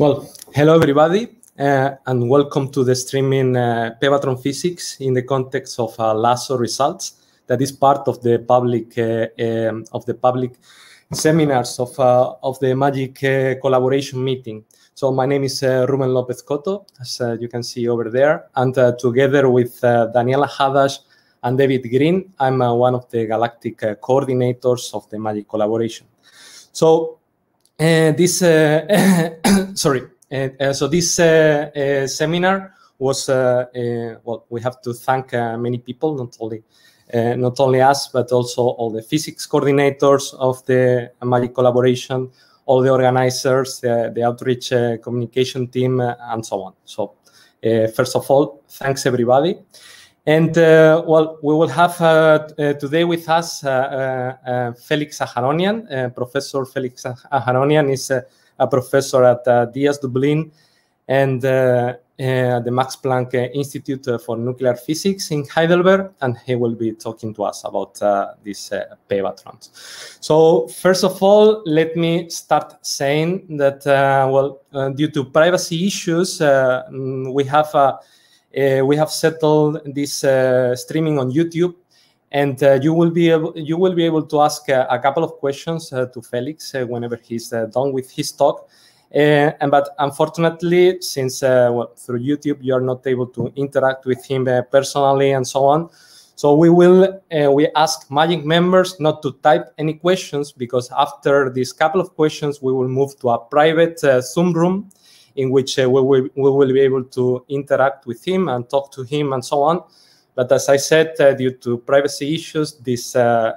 Well, hello everybody, uh, and welcome to the streaming uh, Pevatron Physics in the context of uh, LHAASO results. That is part of the public uh, um, of the public seminars of uh, of the Magic uh, collaboration meeting. So my name is uh, Ruben Lopez Coto, as you can see over there, and together with Daniela Hadasch and David Green, I'm one of the galactic coordinators of the Magic collaboration. So uh, this uh, sorry. Uh, so this uh, uh, seminar was uh, well we have to thank many people not only not only us but also all the physics coordinators of the magic collaboration all the organizers the outreach communication team and so on. So first of all thanks everybody and uh, well, we will have uh, uh, today with us Felix Aharonian. Professor Felix Aharonian is a professor at Dias Dublin and uh, the Max Planck Institute for Nuclear Physics in Heidelberg, and he will be talking to us about uh, these uh. So, first of all, let me start saying that, well, due to privacy issues, mm, we have a uh, we have settled this uh, streaming on YouTube, and uh, you will be able you will be able to ask a couple of questions to Felix whenever he's done with his talk. Uh, and but unfortunately, since uh, well, through YouTube you are not able to interact with him uh, personally and so on, so we will we ask Magic members not to type any questions because after these couple of questions we will move to a private Zoom room in which uh, we, will, we will be able to interact with him and talk to him and so on. But as I said, uh, due to privacy issues, this uh,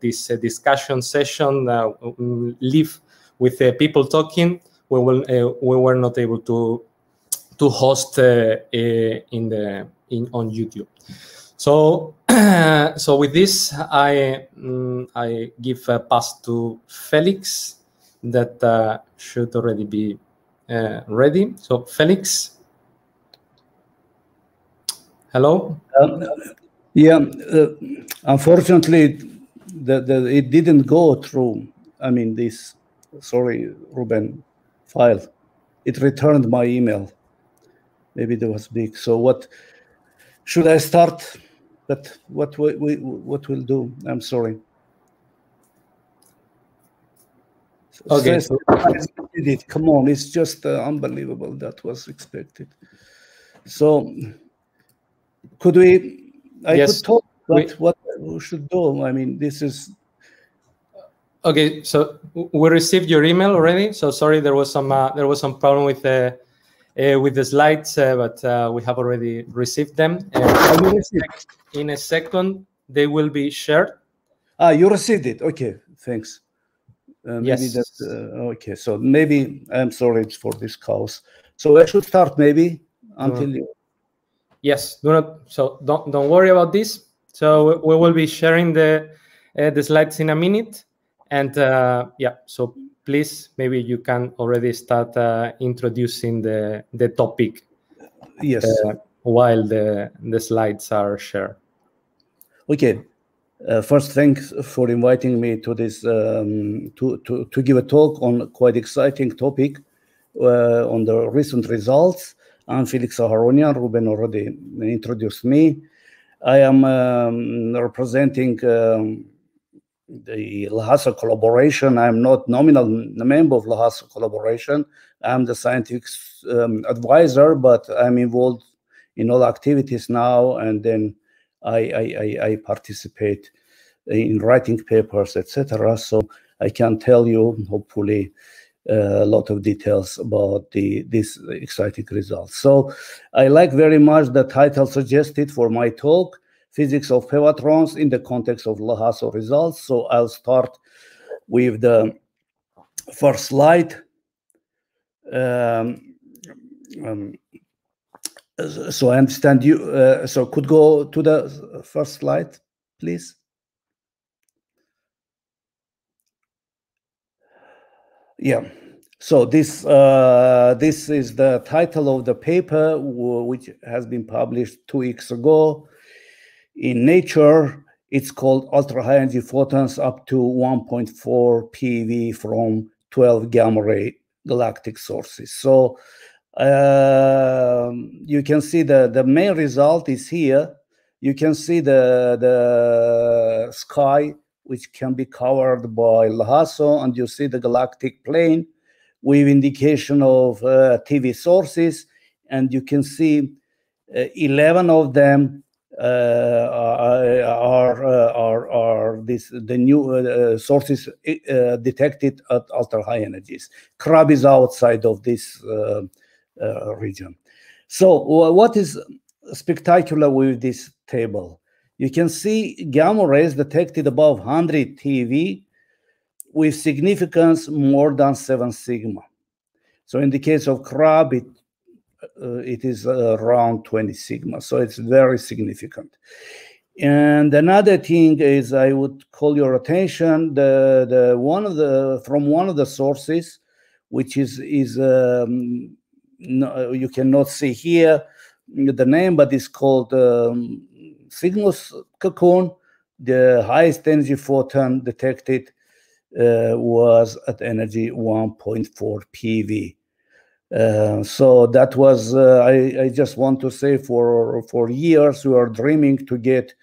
this discussion session live with people talking. We will we were not able to to host in the in on YouTube. So, so with this, I um, I give a pass to Felix that uh, should already be uh, ready. So Felix, hello. Um, yeah, uh, unfortunately, the, the, it didn't go through. I mean, this sorry, Ruben file. It returned my email. Maybe that was big. So what should I start? But what we, we what we'll do? I'm sorry. Okay. So, it. Come on, it's just uh, unbelievable. That was expected. So, could we? I yes. could talk, but we, what we should do? I mean, this is. Okay, so we received your email already. So sorry, there was some uh, there was some problem with the uh, with the slides, uh, but uh, we have already received them. in a second, they will be shared. Ah, you received it. Okay, thanks. Uh, maybe yes. that uh, okay. So maybe I'm sorry for this cause. So I should start maybe until you. Yes. Do not. So don't don't worry about this. So we will be sharing the uh, the slides in a minute, and uh, yeah. So please, maybe you can already start uh, introducing the the topic. Yes. Uh, while the the slides are shared. Okay. Uh, first, thanks for inviting me to this um, to, to, to give a talk on quite exciting topic uh, on the recent results. I'm Felix Aharonian. Ruben already introduced me. I am um, representing um, the LHAASO collaboration. I'm not nominal member of LHAASO collaboration. I'm the scientific um, advisor, but I'm involved in all activities now and then I, I, I participate in writing papers, etc. So I can tell you, hopefully, uh, a lot of details about the this exciting results. So I like very much the title suggested for my talk, Physics of Pevatrons in the context of LHAASO results. So I'll start with the first slide. Um, um, so I understand you. Uh, so could go to the first slide, please. Yeah. So this uh, this is the title of the paper, which has been published two weeks ago in Nature. It's called Ultra High Energy Photons up to 1.4 PeV from 12 gamma ray galactic sources. So uh, you can see the, the main result is here. You can see the, the sky, which can be covered by LHAASO, and you see the galactic plane with indication of uh, TeV sources, and you can see uh, 11 of them uh, are, uh, are, are this the new uh, sources detected at ultra high energies. Crab is outside of this region. So what is spectacular with this table? You can see gamma rays detected above 100 TeV with significance more than 7 sigma. So in the case of crab, it uh, it is around 20 sigma. So it's very significant. And another thing is, I would call your attention the the one of the from one of the sources, which is is um, no, you cannot see here the name, but it's called um, Cygnus cocoon. The highest energy photon detected uh, was at energy 1.4 PeV. Uh, so that was uh, I, I, just want to say for for years we are dreaming to get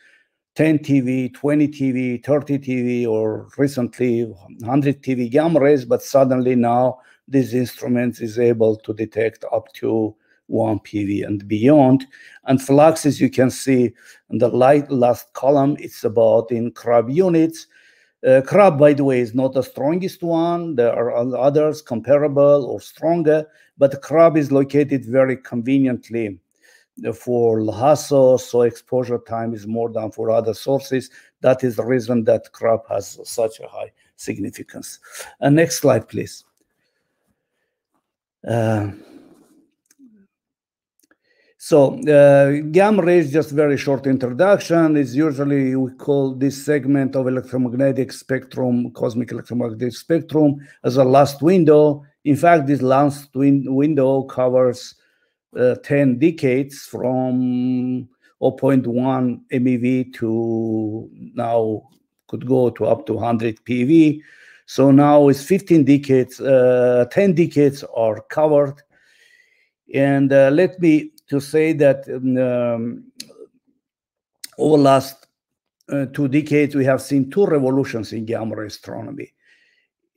10 TeV 20 TeV 30 TeV or recently 100 TeV gamma rays but suddenly now this instrument is able to detect up to 1 PeV and beyond and fluxes you can see in the light last column it's about in crab units uh, crab, by the way, is not the strongest one. There are others comparable or stronger, but crab is located very conveniently for LHAASO, so exposure time is more than for other sources. That is the reason that crab has such a high significance. Uh, next slide, please. Uh, so uh, gamma rays, just very short introduction, is usually we call this segment of electromagnetic spectrum, cosmic electromagnetic spectrum, as a last window. In fact, this last win window covers uh, 10 decades from 0.1 MeV to now could go to up to 100 PeV. So now it's 15 decades, uh, 10 decades are covered. And uh, let me to say that um, over the last uh, two decades, we have seen two revolutions in gamma ray astronomy.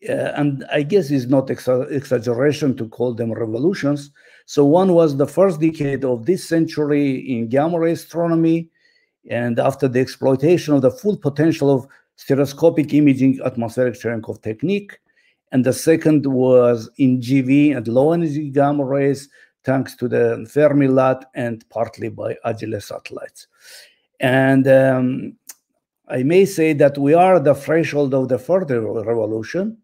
Uh, and I guess it's not ex exaggeration to call them revolutions. So one was the first decade of this century in gamma ray astronomy, and after the exploitation of the full potential of stereoscopic imaging atmospheric Cherenkov technique. And the second was in GeV and low energy gamma rays thanks to the Fermi-LAT and partly by Agile satellites. And um, I may say that we are at the threshold of the further revolution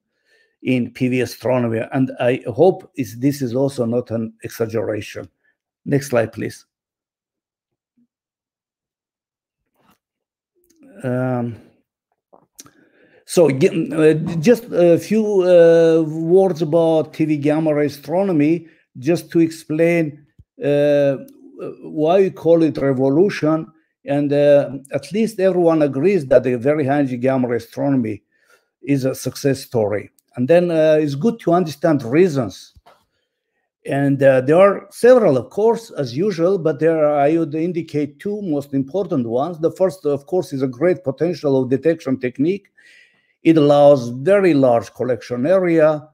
in PeV astronomy, and I hope is, this is also not an exaggeration. Next slide, please. Um, so uh, just a few uh, words about TeV gamma ray astronomy just to explain uh, why we call it revolution. And uh, at least everyone agrees that the very high energy gamma ray astronomy is a success story. And then uh, it's good to understand reasons. And there are several, of course, as usual, but there are, I would indicate two most important ones. The first, of course, is a great potential of detection technique. It allows very large collection area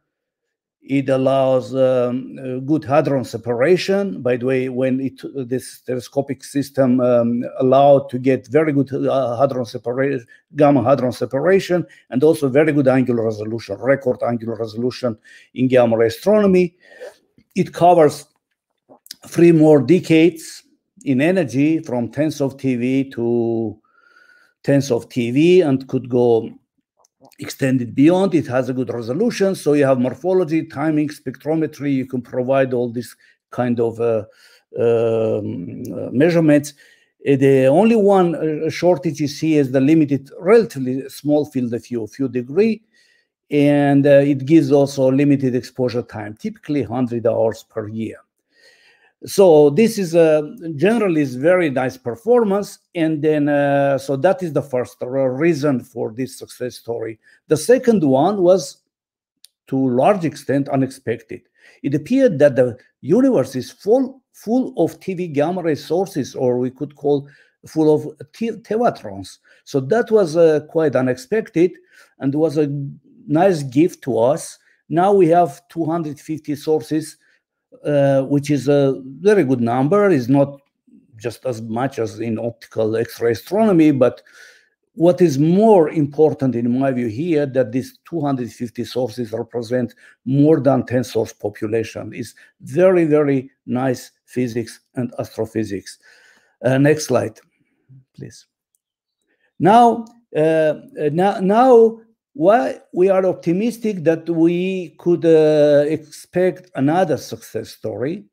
it allows um, good hadron separation. By the way, when it this telescopic system um, allowed to get very good uh, hadron separation, gamma hadron separation, and also very good angular resolution, record angular resolution in gamma ray astronomy. It covers three more decades in energy from tens of TeV to tens of TeV and could go extended beyond. It has a good resolution. So you have morphology, timing, spectrometry. You can provide all this kind of uh, um, uh, measurements. Uh, the only one uh, shortage you see is the limited, relatively small field of view, a few degree, and uh, it gives also limited exposure time, typically 100 hours per year so this is a generally is very nice performance and then uh, so that is the first reason for this success story the second one was to large extent unexpected. It appeared that the universe is full full of TeV gamma ray sources, or we could call full of tevatrons. So that was uh, quite unexpected and was a nice gift to us. Now we have 250 sources, uh, which is a very good number. It's not just as much as in optical X-ray astronomy, but what is more important in my view here that these 250 sources represent more than 10 source population. Is very very nice physics and astrophysics. Uh, next slide please. Now uh, now now why we are optimistic that we could uh, expect another success story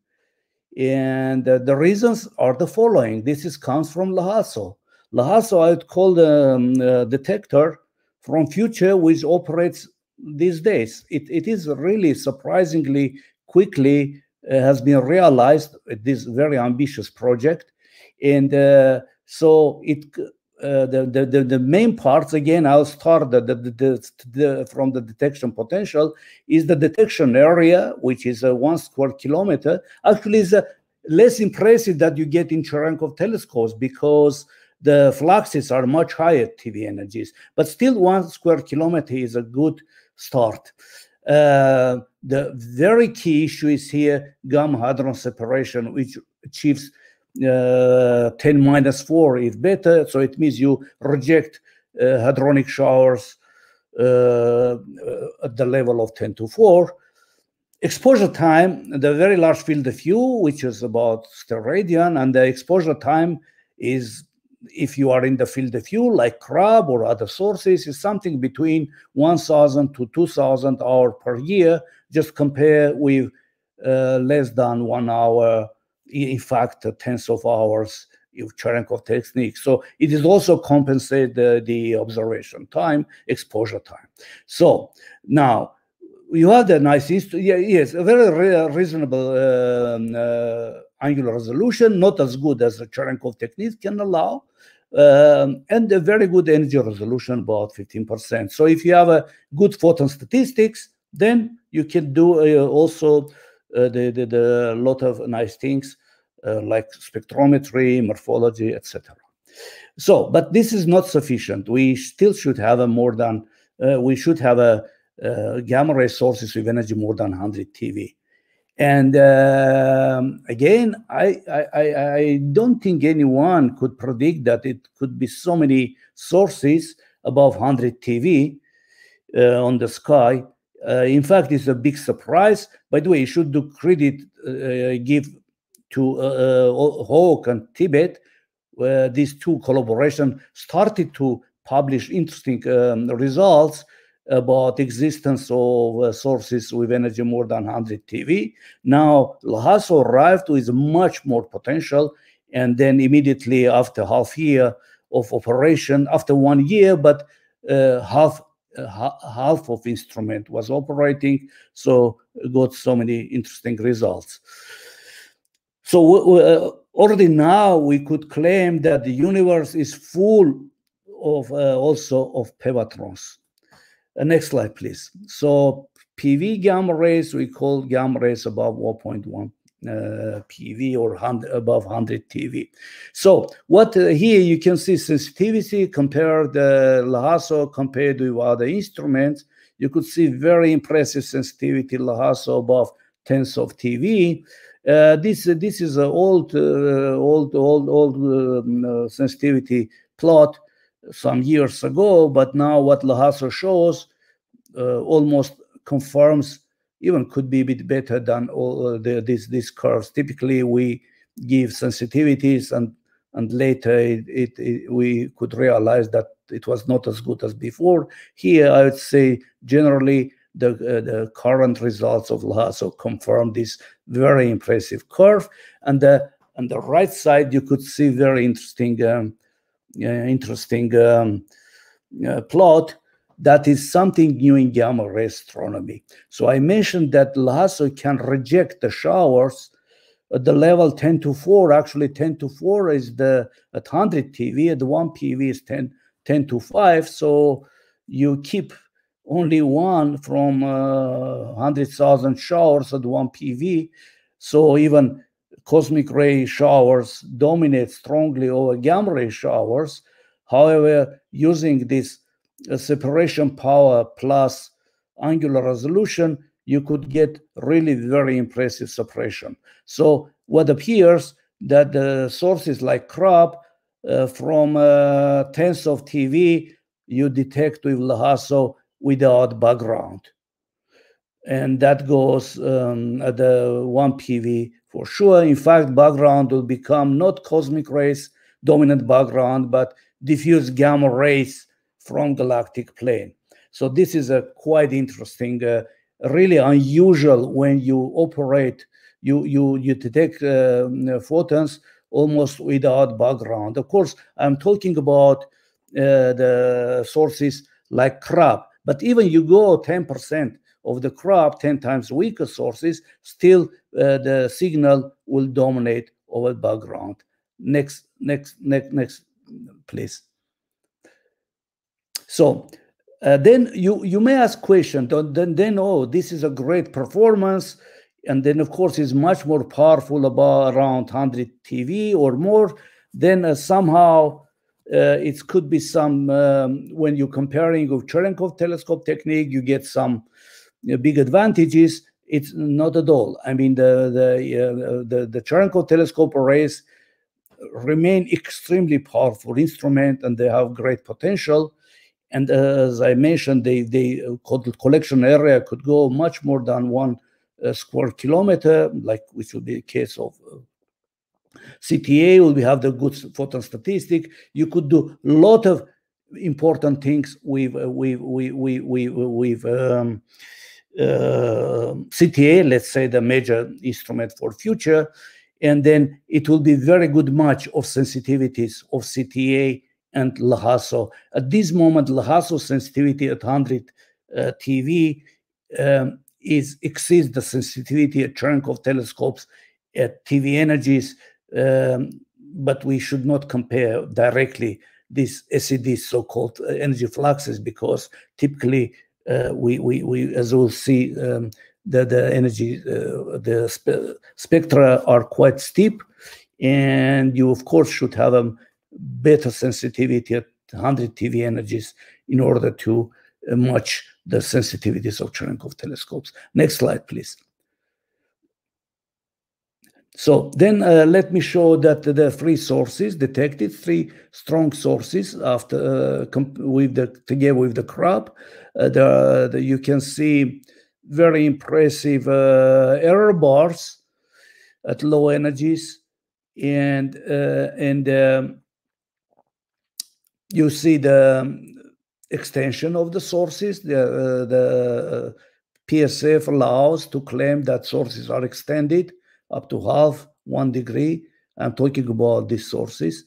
and uh, the reasons are the following this is comes from LHAASO LHAASO, I would call the um, uh, detector from future which operates these days. It, it is really surprisingly quickly uh, has been realized this very ambitious project. And uh, so it uh, the, the, the, main parts again i'll start the, the, the, the, from the detection potential is the detection area which is a one square kilometer actually is less impressive that you get in cherenkov telescopes because the fluxes are much higher TeV energies, but still one square kilometer is a good start. Uh, the very key issue is here gamma hadron separation, which achieves uh, 10 minus 4 is better. So it means you reject uh, hadronic showers uh, at the level of 10 to 4. Exposure time, the very large field of view, which is about steradian, and the exposure time is if you are in the field of view, like CRAB or other sources, is something between 1,000 to 2,000 hour per year. Just compare with uh, less than one hour, in fact, tens of hours of Cherenkov technique. So it is also compensate the, the observation time, exposure time. So now you have the nice, yeah, yes, a very re reasonable um, uh, angular resolution, not as good as the Cherenkov technique can allow, um, and a very good energy resolution, about 15%. So if you have a good photon statistics, then you can do uh, also uh, the, the, the lot of nice things uh, like spectrometry, morphology, etc. So, but this is not sufficient. We still should have a more than uh, we should have a uh, gamma ray sources with energy more than 100 TeV. And um, again, I, I, I don't think anyone could predict that it could be so many sources above 100 TeV uh, on the sky. Uh, in fact, it's a big surprise. By the way, you should do credit, uh, give to uh, uh, HAWC and Tibet, where these two collaboration started to publish interesting um, results about existence of uh, sources with energy more than 100 TeV. Now, LHAASO arrived with much more potential, and then immediately after half year of operation, after one year, but uh, half uh, half of instrument was operating, so got so many interesting results. So uh, already now we could claim that the universe is full of uh, also of pevatrons uh, next slide, please. So PeV gamma rays, we call gamma rays above 1.1 uh, PV or 100, above 100 TeV. So what uh, here you can see sensitivity compared the LHAASO compared with other instruments. You could see very impressive sensitivity LHAASO above tens of TeV. Uh, this uh, this is an old uh, old old old um, uh, sensitivity plot some years ago, but now what LHAASO shows almost confirms, even could be a bit better than all the, these these curves. Typically, we give sensitivities and and later it, it, it, we could realize that it was not as good as before. Here, I would say generally the, uh, the current results of LHAASO confirm this very impressive curve. And the, on the right side, you could see very interesting um, uh, interesting um, uh, plot that is something new in gamma ray astronomy. So I mentioned that LHAASO can reject the showers at the level 10 to 4. Actually, 10 to 4 is the at 100 TeV, at 1 PeV is 10, 10 to 5. So you keep only one from uh, 100,000 showers at 1 PeV. So even cosmic ray showers dominate strongly over gamma ray showers. However, using this uh, separation power plus angular resolution, you could get really very impressive separation. So what appears that the sources like crab uh, from uh, tens of TeV you detect with LHAASO without background. And that goes um, at the 1 PeV for sure. In fact, background will become not cosmic rays dominant background, but diffuse gamma rays from galactic plane. So this is a quite interesting, uh, really unusual when you operate, you you you detect uh, photons almost without background. Of course, I'm talking about uh, the sources like crab, but even you go 10% of the crab, 10 times weaker sources, still uh, the signal will dominate over background. Next, next, next, next, please. So uh, then you you may ask question. Then then oh, this is a great performance, and then of course it's much more powerful about around 100 TeV or more. Then uh, somehow it could be some um, when you're comparing with Cherenkov telescope technique, you get some you know, big advantages. It's not at all. I mean, the the uh, the, the Cherenkov telescope arrays remain extremely powerful instrument, and they have great potential. And uh, as I mentioned, they they uh, collection area could go much more than one uh, square kilometer, like which would be the case of uh, CTA will have the good photon statistic. You could do a lot of important things with with with with, with um, uh, CTA, let's say the major instrument for future, and then it will be very good match of sensitivities of CTA and LHAASO. At this moment, LHAASO sensitivity at 100 uh, TeV um, is exceeds the sensitivity at Cherenkov telescopes at TeV energies um, but we should not compare directly these SEDs, so-called uh, energy fluxes, because typically uh, we, we, we, as we'll see, um, the, the energy, uh, the spe spectra are quite steep, and you of course should have a better sensitivity at 100 TeV energies in order to uh, match the sensitivities of Cherenkov telescopes. Next slide, please. So then uh, let me show that the three sources detected, three strong sources after uh, with the together with the crab. Uh, the, the, you can see very impressive uh, error bars at low energies, and uh, and um, you see the extension of the sources. The uh, the PSF allows to claim that sources are extended up to half one degree. I'm talking about these sources.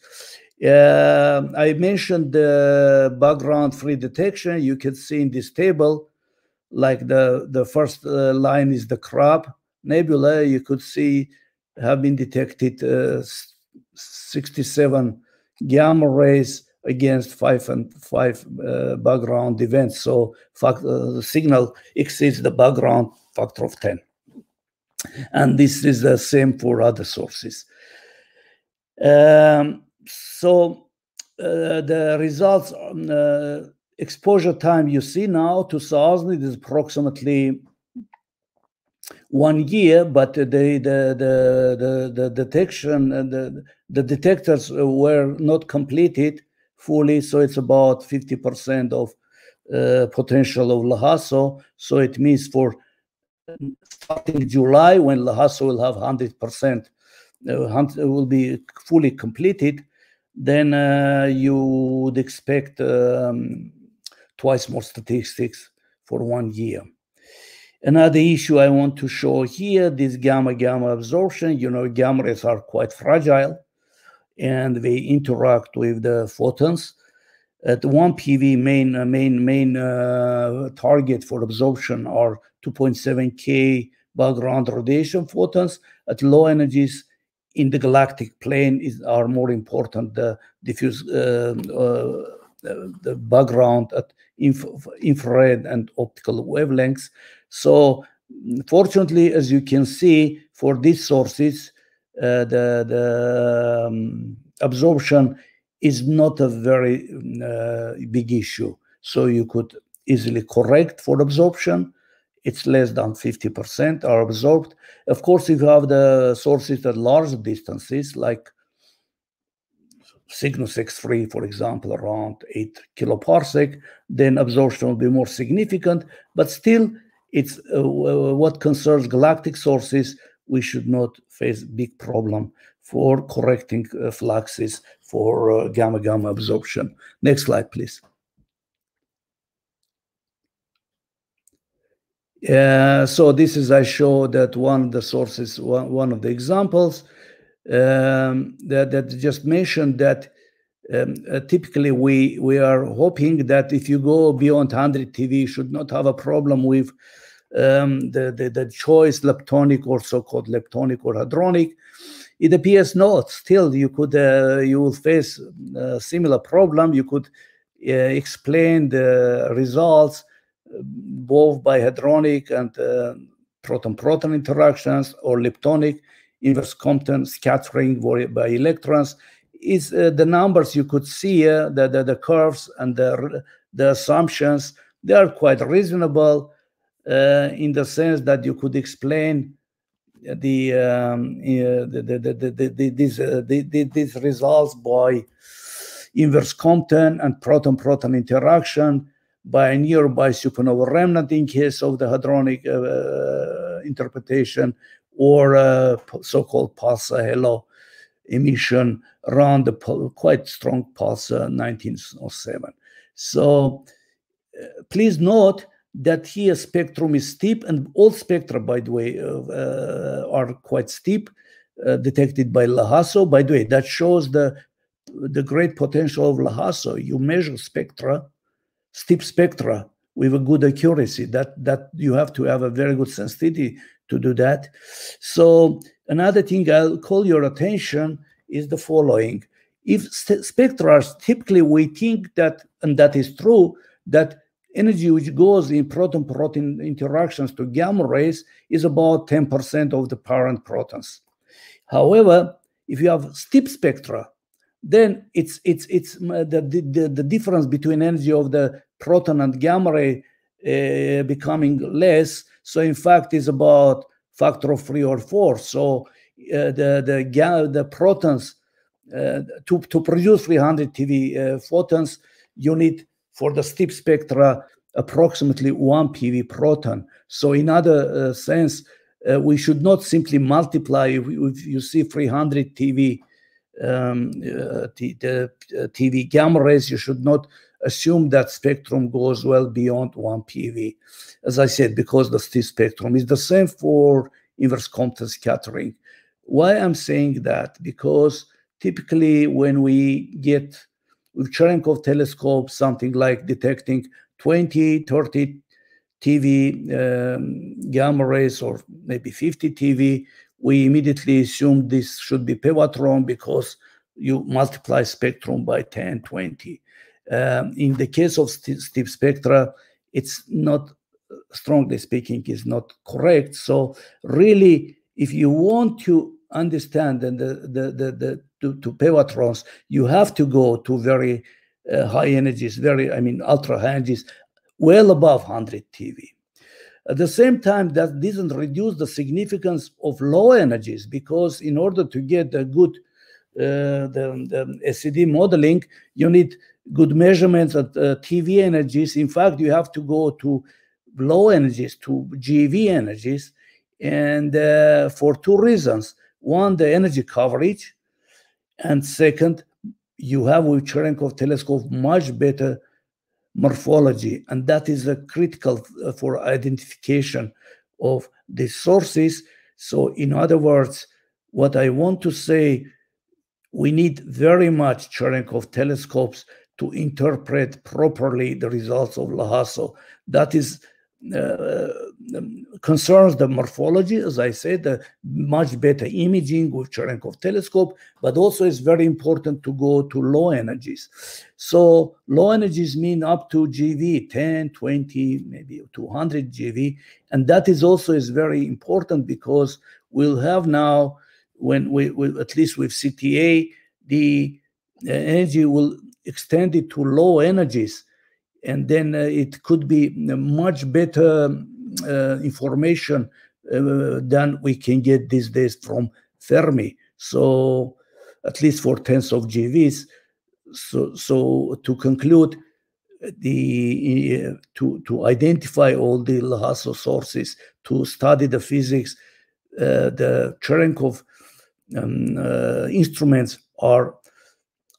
Uh, I mentioned the background free detection. You can see in this table, like the, the first uh, line is the crab nebula. You could see have been detected uh, 67 gamma rays against five and five uh, background events. So fact, uh, the signal exceeds the background factor of 10. And this is the same for other sources. Um, so uh, the results, um, uh, exposure time you see now, 2000, it is approximately one year, but the the the the, the detection uh, the the detectors were not completed fully, so it's about 50% of uh, potential of LHAASO. So it means for starting July, when LHAASO will have 100%, uh, will be fully completed, then uh, you would expect um, twice more statistics for one year. Another issue I want to show here, this gamma-gamma absorption. You know, gamma rays are quite fragile and they interact with the photons. At 1 PeV, main uh, main main uh, target for absorption are 2.7 K background radiation photons. At low energies in the galactic plane is are more important. The diffuse uh, uh, the background at inf infrared and optical wavelengths. So fortunately, as you can see, for these sources, uh, the, the um, absorption is not a very uh, big issue. So you could easily correct for absorption. It's less than 50% are absorbed. Of course, if you have the sources at large distances, like Cygnus X3, for example, around 8 kiloparsec, then absorption will be more significant. But still, it's uh, what concerns galactic sources, we should not face big problem for correcting uh, fluxes for uh, gamma gamma absorption. Next slide, please. Uh, so this is I show that one of the sources, one, one of the examples um, that, that just mentioned that um, uh, typically we we are hoping that if you go beyond 100 TeV, you should not have a problem with um, the, the, the choice leptonic or so-called leptonic or hadronic. It appears not. Still, you could uh, you will face a similar problem. You could uh, explain the results uh, both by hadronic and uh, proton-proton interactions or leptonic inverse Compton scattering by electrons is uh, the numbers you could see uh, the, the, the curves and the the assumptions they are quite reasonable uh, in the sense that you could explain the, um, uh, the, the, the, the, the, these, uh, the, these results by inverse Compton and proton-proton interaction by a nearby supernova remnant in case of the hadronic uh, interpretation or uh, so-called pulsar halo emission around the quite strong pulsar 1907. So uh, please note that here spectrum is steep, and all spectra, by the way, uh, uh, are quite steep, uh, detected by LHAASO. By the way, that shows the the great potential of LHAASO. You measure spectra, steep spectra, with a good accuracy. That that you have to have a very good sensitivity to do that. So another thing I'll call your attention is the following: if spectra typically we think that, and that is true, that energy which goes in proton-proton interactions to gamma rays is about 10% of the parent protons. However, if you have steep spectra, then it's it's it's uh, the, the, the difference between energy of the proton and gamma ray uh, becoming less. So in fact, it's about factor of three or four. So uh, the the the protons uh, to to produce 300 TeV photons, you need for the steep spectra approximately one PeV proton. So in other sense, we should not simply multiply if, if you see 300 TeV um, uh, the TeV gamma rays, you should not assume that spectrum goes well beyond one PeV. As I said, because the steep spectrum is the same for inverse Compton scattering. Why I'm saying that? Because typically when we get with Cherenkov telescope, something like detecting 20, 30 TeV um, gamma rays or maybe 50 TeV, we immediately assume this should be Pevatron because you multiply spectrum by 10, 20. Um, in the case of st steep spectra, it's not, strongly speaking, is not correct. So really, if you want to understand and the, the, the, the to, to pevatrons, you have to go to very uh, high energies, very, I mean, ultra high energies, well above 100 TeV. At the same time, that doesn't reduce the significance of low energies because in order to get a good uh, the, the SED modeling, you need good measurements at uh, TeV energies. In fact, you have to go to low energies, to GeV energies, and uh, for two reasons. One, the energy coverage, and second, you have with Cherenkov telescope much better morphology, and that is a critical uh, for identification of the sources. So, in other words, what I want to say, we need very much Cherenkov telescopes to interpret properly the results of LHAASO. That is uh, concerns the morphology, as I said, the much better imaging with Cherenkov telescope, but also it's very important to go to low energies. So low energies mean up to GeV, 10, 20, maybe 200 GeV. And that is also is very important because we'll have now, when we, we at least with CTA, the energy will extend it to low energies and then uh, it could be much better uh, information uh, than we can get these days from Fermi. So at least for tens of GeVs. So, so to conclude, the uh, to to identify all the LHAASO sources, to study the physics, uh, the Cherenkov um, uh, instruments are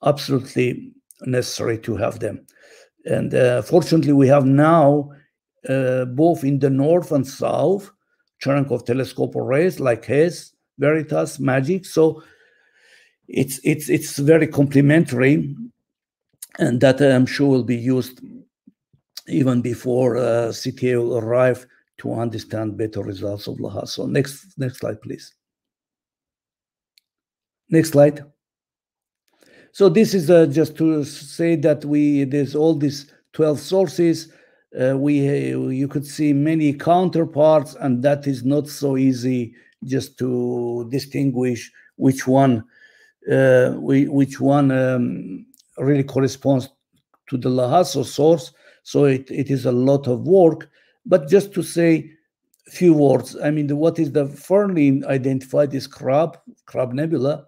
absolutely necessary to have them. And uh, fortunately, we have now uh, both in the north and south Cherenkov telescope arrays like HESS, Veritas, MAGIC. So it's it's it's very complementary, and that I'm sure will be used even before uh, CTA will arrive to understand better results of LHAASO. So next next slide, please. Next slide. So this is uh, just to say that we there's all these 12 sources. Uh, we uh, you could see many counterparts, and that is not so easy just to distinguish which one uh, which one um, really corresponds to the LHAASO source. So it, it is a lot of work. But just to say a few words, I mean, the, what is the firmly identified is Crab, Crab Nebula.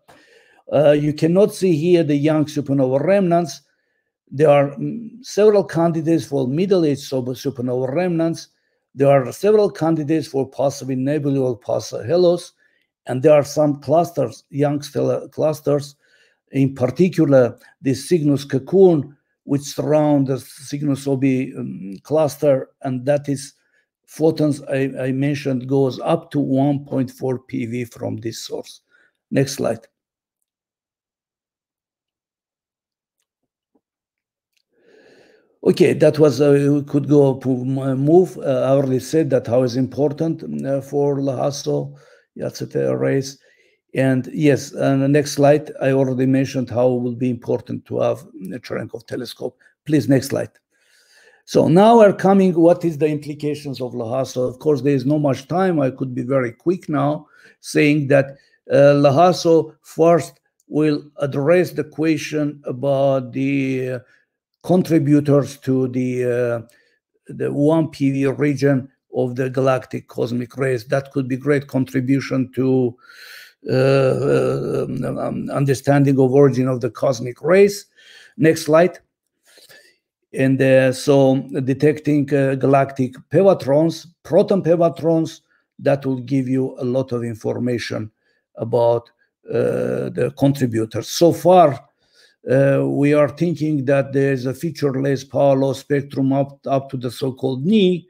Uh, you cannot see here the young supernova remnants. There are mm, several candidates for middle-aged supernova remnants. There are several candidates for possibly or pulsar halos, and there are some clusters, young stellar clusters, in particular the Cygnus cocoon, which surround the Cygnus OB um, cluster, and that is photons I, I mentioned goes up to 1.4 PeV from this source. Next slide. Okay, that was uh, we could go to move. Uh, I already said that how is important uh, for LHAASO, etc. race. And yes, and the next slide, I already mentioned how it will be important to have a Cherenkov telescope. Please, next slide. So now we're coming, what is the implications of LHAASO? Of course, there is no much time. I could be very quick now, saying that uh, LHAASO first will address the question about the uh, contributors to the uh, the 1 PeV region of the galactic cosmic rays. That could be great contribution to uh, um, understanding of origin of the cosmic rays. Next slide. And uh, so detecting uh, galactic pevatrons, proton pevatrons, that will give you a lot of information about uh, the contributors. So far, uh, we are thinking that there's a featureless power law spectrum up, up to the so-called knee,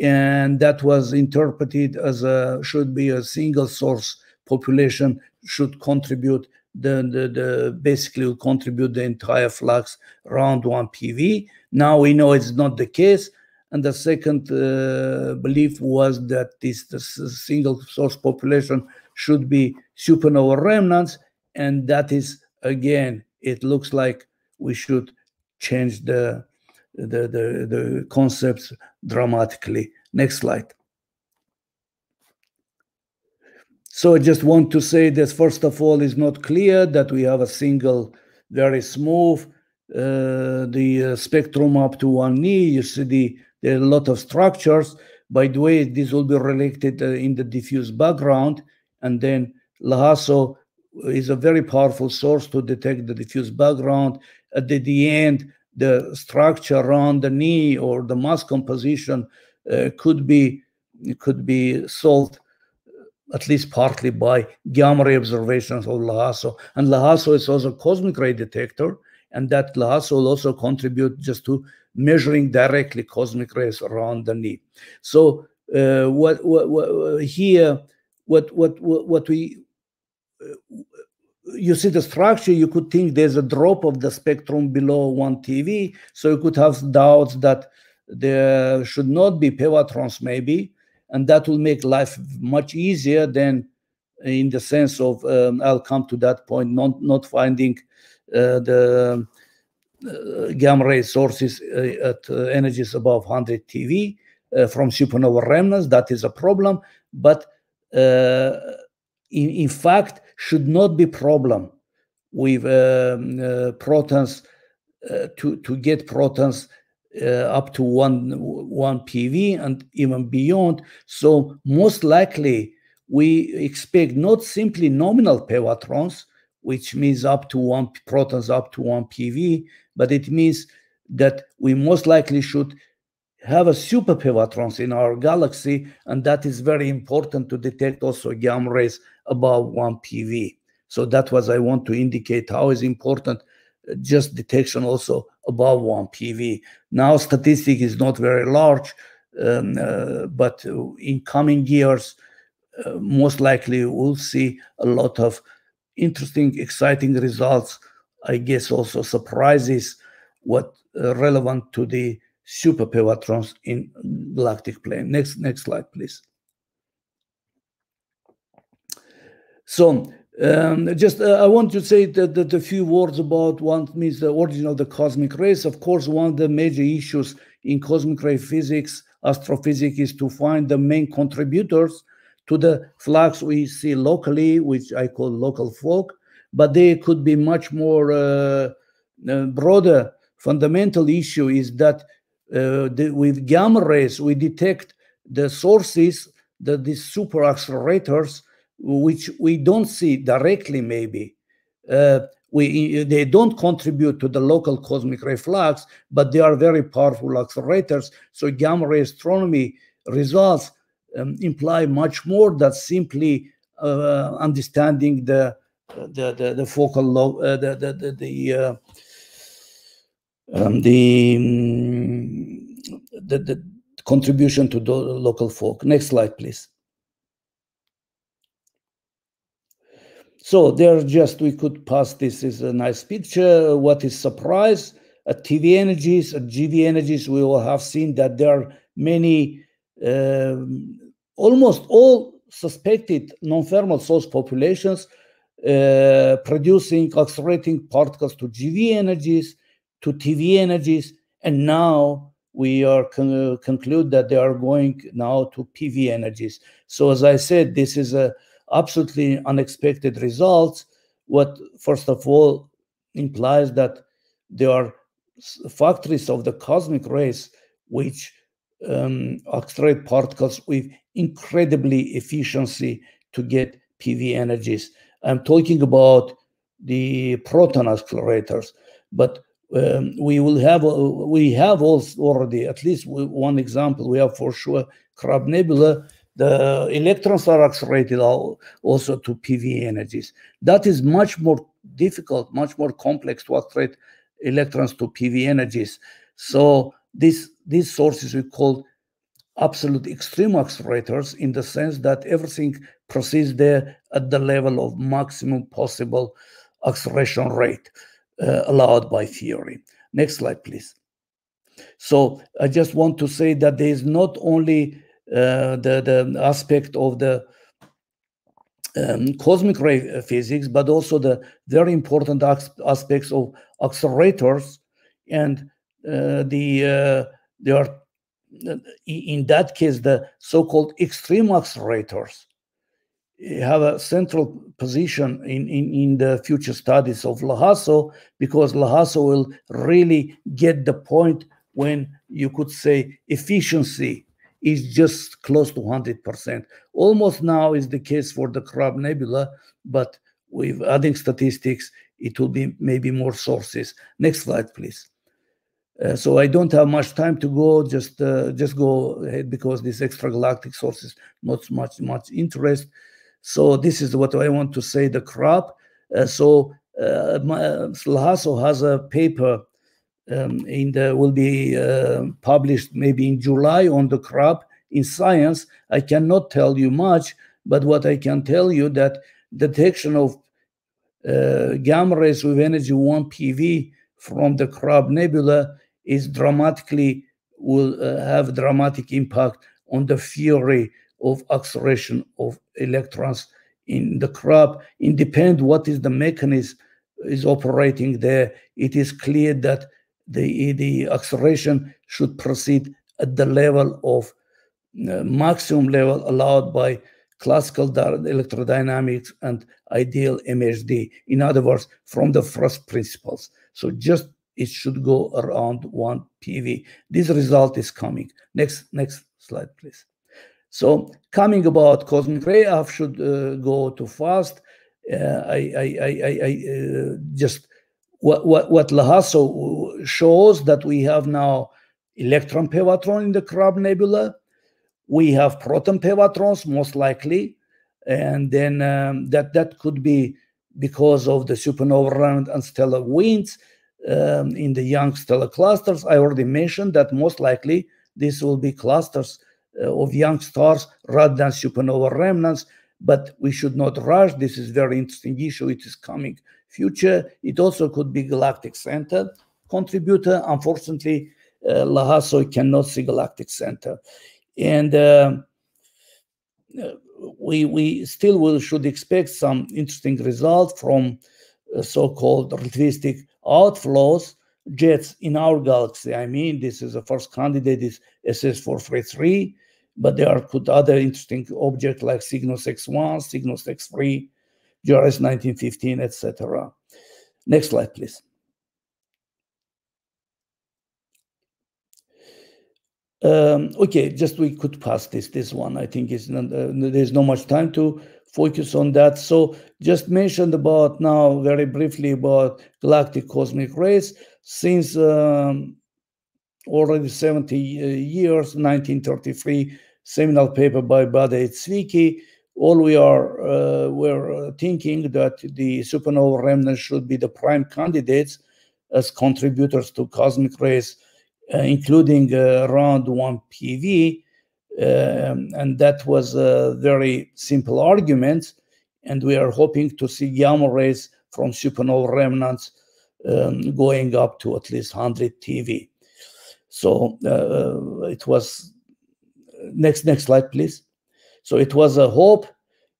and that was interpreted as a should be a single source population should contribute the, the, the basically will contribute the entire flux around one PeV. Now we know it's not the case. And the second uh, belief was that this, this single source population should be supernova remnants. And that is, again, it looks like we should change the, the, the, the concepts dramatically. Next slide. So I just want to say that first of all, it's not clear that we have a single, very smooth, uh, the uh, spectrum up to one knee. You see the, there are a lot of structures. By the way, this will be related uh, in the diffuse background. And then LHAASO is a very powerful source to detect the diffuse background. At the, the end, the structure around the knee or the mass composition uh, could be could be solved at least partly by gamma ray observations of LHAASO. And LHAASO is also a cosmic ray detector, and that LHAASO will also contribute just to measuring directly cosmic rays around the knee. So uh, what, what, what, here, what what what we you see the structure, you could think there's a drop of the spectrum below one TeV. So you could have doubts that there should not be pevatrons maybe, and that will make life much easier than in the sense of um, I'll come to that point, not not finding uh, the uh, gamma ray sources uh, at uh, energies above 100 TeV uh, from supernova remnants. That is a problem, but uh, in, in fact should not be problem with um, protons to to get protons uh, up to one one PeV and even beyond. So most likely we expect not simply nominal pevatrons, which means up to one protons up to one PeV, but it means that we most likely should have a super pevatrons in our galaxy, and that is very important to detect also gamma rays above one PeV. So that was I want to indicate how is important uh, just detection also above one PeV. Now statistic is not very large, um, uh, but in coming years, uh, most likely we'll see a lot of interesting, exciting results. I guess also surprises what uh, relevant to the super pevatrons in galactic plane. Next, next slide, please. So um, just uh, I want to say that, that a few words about one means the origin of the cosmic rays. Of course, one of the major issues in cosmic ray physics, astrophysics, is to find the main contributors to the flux we see locally, which I call local fog, but they could be much more uh, uh, broader. Fundamental issue is that uh, the, with gamma rays we detect the sources, the these super accelerators which we don't see directly maybe uh, we they don't contribute to the local cosmic ray flux but they are very powerful accelerators so gamma ray astronomy results um, imply much more than simply uh, understanding the the the, the focal uh, the the the, the uh, um, the, um, the, the contribution to the local fog. Next slide, please. So there just we could pass this is a nice picture. What is surprise at TeV energies, at GeV energies, we will have seen that there are many, um, almost all suspected non-thermal source populations uh, producing accelerating particles to GeV energies, to TeV energies, and now we are con conclude that they are going now to PeV energies. So as I said, this is a absolutely unexpected results, what first of all implies that there are factories of the cosmic rays which um, accelerate particles with incredibly efficiency to get PeV energies. I'm talking about the proton accelerators, but um, we will have uh, we have also already at least one example. We have for sure Crab Nebula, the electrons are accelerated also to PeV energies. That is much more difficult, much more complex to accelerate electrons to PV energies. So this, these sources we call absolute extreme accelerators in the sense that everything proceeds there at the level of maximum possible acceleration rate uh, allowed by theory. Next slide, please. So I just want to say that there is not only the the aspect of the um, cosmic ray physics, but also the very important aspects of accelerators and uh, the uh, they are in that case the so-called extreme accelerators. Have a central position in, in, in the future studies of LHAASO because LHAASO will really get the point when you could say efficiency is just close to 100%. Almost now is the case for the Crab Nebula, but with adding statistics, it will be maybe more sources. Next slide, please. Uh, so I don't have much time to go. Just uh, just go ahead because this extragalactic sources not much much interest. So this is what I want to say. The crab. Uh, so uh, LHAASO has a paper um, in the will be uh, published maybe in July on the crab in science. I cannot tell you much, but what I can tell you that detection of uh, gamma rays with energy 1 PeV from the Crab Nebula is dramatically will uh, have dramatic impact on the theory of acceleration of electrons in the crab. Independent what is the mechanism is operating there, it is clear that the, the acceleration should proceed at the level of uh, maximum level allowed by classical electrodynamics and ideal MHD. In other words, from the first principles. So just it should go around 1 PeV. This result is coming. Next, next slide, please. So coming about cosmic ray, I should uh, go too fast. Uh, I, I, I, I uh, just what what what LHAASO shows that we have now electron pevatron in the Crab Nebula. We have proton pevatrons most likely, and then um, that that could be because of the supernova remnant and stellar winds um, in the young stellar clusters. I already mentioned that most likely this will be clusters uh, of young stars rather than supernova remnants. But we should not rush. This is very interesting issue. It is coming future. It also could be galactic center contributor. Unfortunately, uh, LHAASO cannot see galactic center, and uh, we we still will should expect some interesting results from uh, so-called relativistic outflows jets in our galaxy. I mean, this is the first candidate is SS433, but there are could other interesting objects like Cygnus X1, Cygnus X3, GRS 1915, etc. Next slide, please. Um, okay, just we could pass this this one. I think is uh, there's no much time to focus on that. So just mentioned about now very briefly about galactic cosmic rays since um, already 70 uh, years, 1933 seminal paper by Baade Zwicky. All we are uh, we're thinking that the supernova remnants should be the prime candidates as contributors to cosmic rays, uh, including uh, around 1 PeV um, and that was a very simple argument. And we are hoping to see gamma rays from supernova remnants um, going up to at least 100 TeV. So uh, it was next next slide, please. So it was a hope,